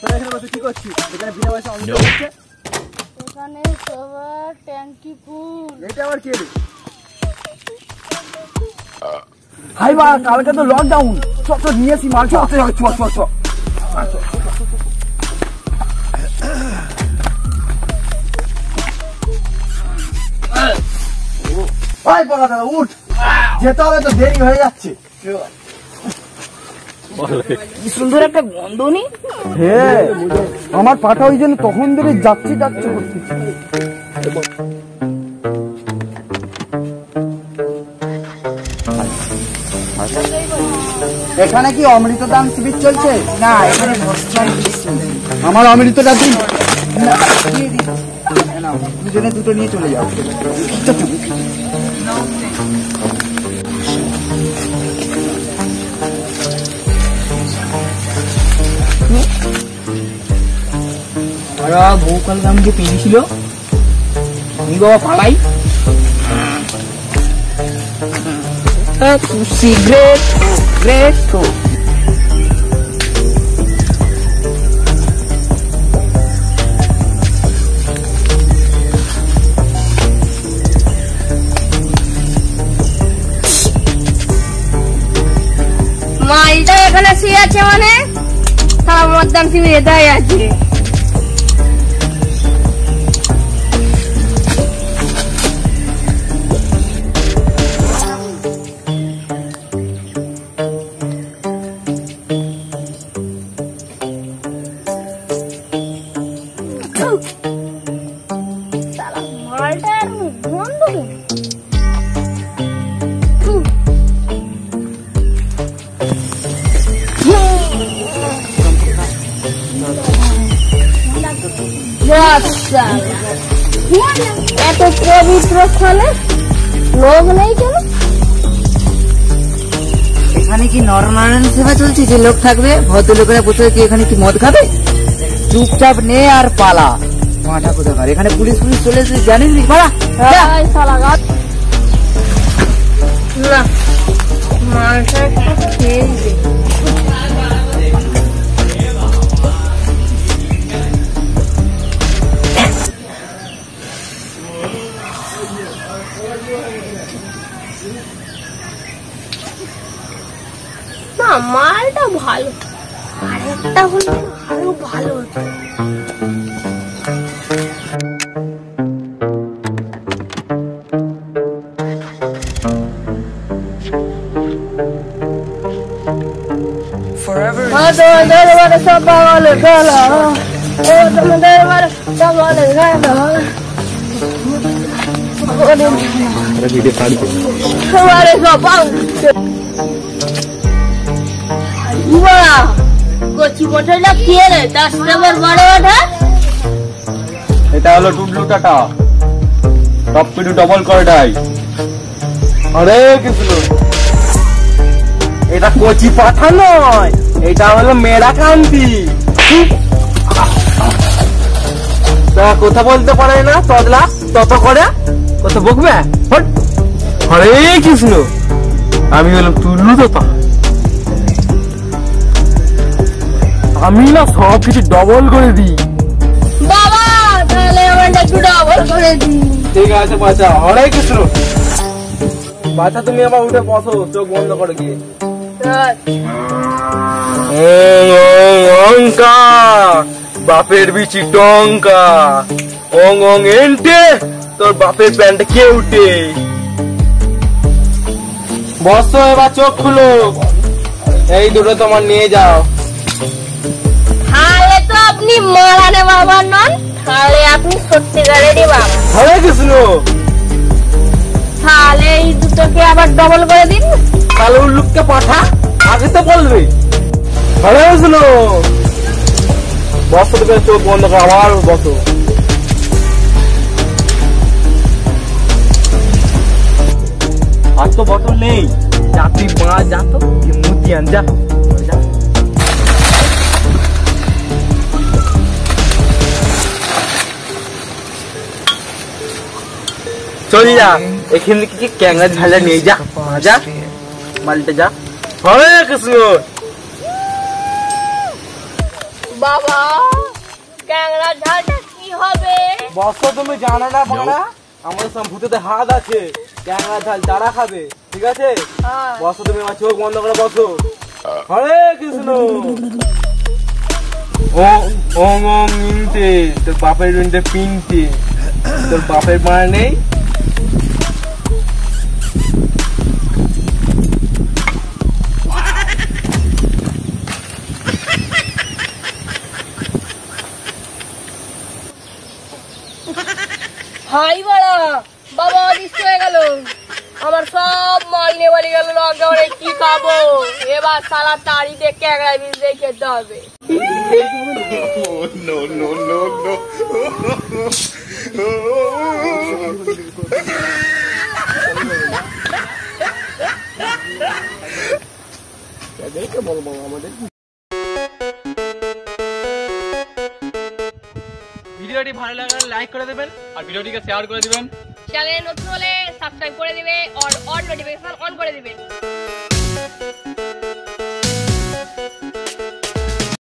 তোরা এখানে কি করছিস এখানে বিনা পয়সা অমৃত হচ্ছে? এখানে সবার ট্যাঙ্কি ফুল। এটা আবার কে রে হাই বা কালকে তো লকডাউন সব তো নিয়ে আসি মাল চল চল চল চল চল ভাই পাকা দাদা উঠ। যেতে হবে তো দেরি হয়ে যাচ্ছে। কি সুন্দর একটা গন্ধ নেই হ্যাঁ আমার পাটা ওই জন্য তখন ধরে যাচ্ছে যাচ্ছে করছে। এখানে কি অমৃত দান শিবির চলছে? না এখানে আমার অমৃতটা দিন দিন। দুজনে দুটো নিয়ে চলে যাও। ওরা বউ কালকে আমাকে পেয়েছিল। আমি বাবা পালাই। মালটা এখানে শুয়ে আছে মানে? তার মধ্যে শিবিরে দেয় আছে। মালটার গন্ধ। এত পবিত্র স্থানে লোক নেই কেন? এখানে কি নরনারায়ণ সেবা চলছে? যে লোক থাকবে ভদ্রলোকেরা বসে কি এখানে কি মদ খাবে? চুপচাপ নে আর পালা। এখানে পুলিশ পুলিশ চলে এসেছে, জানিস মালটা না, মালটা ভালো। আরেকটা হলে আরও ভালো হতো। ও তোমাদের বাড়ি সব পাগলে গেল ও তোমাদের বাড়ি পাগলে গেল সবারে সব বাবা কচি মশাইটা কে রে দশ নম্বর বড় ওঠা এটা হলো টুডলু টাটা টপ পিডু ডবল কয়টাই হরে কৃষ্ণ এটা কচি পাঠা নয় এটা হলো মেরা কান্তি তা কথা বলতে পারে না তদলা তত করে কথা বকবে? হরে কৃষ্ণ আমি হলাম টুল্লু তোতা। আমি না সব কিছু ডবল করে দিই। বাবা তাহলে আমার একটু ডবল করে দিই। ঠিক আছে বাচ্চা হরে কৃষ্ণ। বাচ্চা তুমি আবার উঠে বসো চোখ বন্ধ করে গিয়ে। অঙ্কা। বাপের বিচি টঙ্কা। ওং ওং এন্টে। তোর বাপের প্যান্ট কে উঠে বসো এবার চোখ খুলো। এই দুটো তোমার নিয়ে যাও। তাহলে তো আপনি মারানে বাবা নন তাহলে আপনি সত্যিকারেরই বাবা। হরে কৃষ্ণ। তাহলে এই দুটোকে আবার ডবল করে দিন। তাহলে উল্লুককে পাঠা? আগে তো বলবে। বসো তুমি চোখ বন্ধ করো, আবার আর তো বটল নেই। তুই মা, যা তো মুতি আন, যা। চল যা, এখান থেকে কি ক্যাংরা ঝালা নিয়ে যা যা। মালটা যা। কৃষ্ণ। বাবা ক্যাংরা ঝালটা কি হবে? বসো তুমি জানো না বাড়া? আমাদের হাত আছে। ক্যাংরা ঝাল যারা খাবে ঠিক আছে? হ্যাঁ। বসো তুমি আমার চোখ বন্ধ করে বসো। হরে কৃষ্ণ। ওম মিনতে তোর বাপের মিনতে পিনতে। তোর বাপের মার নেই? হাই বাড়া বাবা অদৃশ্য হয়ে গেল। আমার সব মাইনে বলে গেল লকডাউনে কি খাব? এবার সালা তাড়িতে ক্যাংরা বীজ দিয়ে খেতে হবে। ভিডিওটি ভালো লাগলে লাইক করে দেবেন আর ভিডিওটিকে শেয়ার করে দিবেন। চ্যানেলে নতুন হলে সাবস্ক্রাইব করে দিবে, আর অল নোটিফিকেশন অন করে দিবে।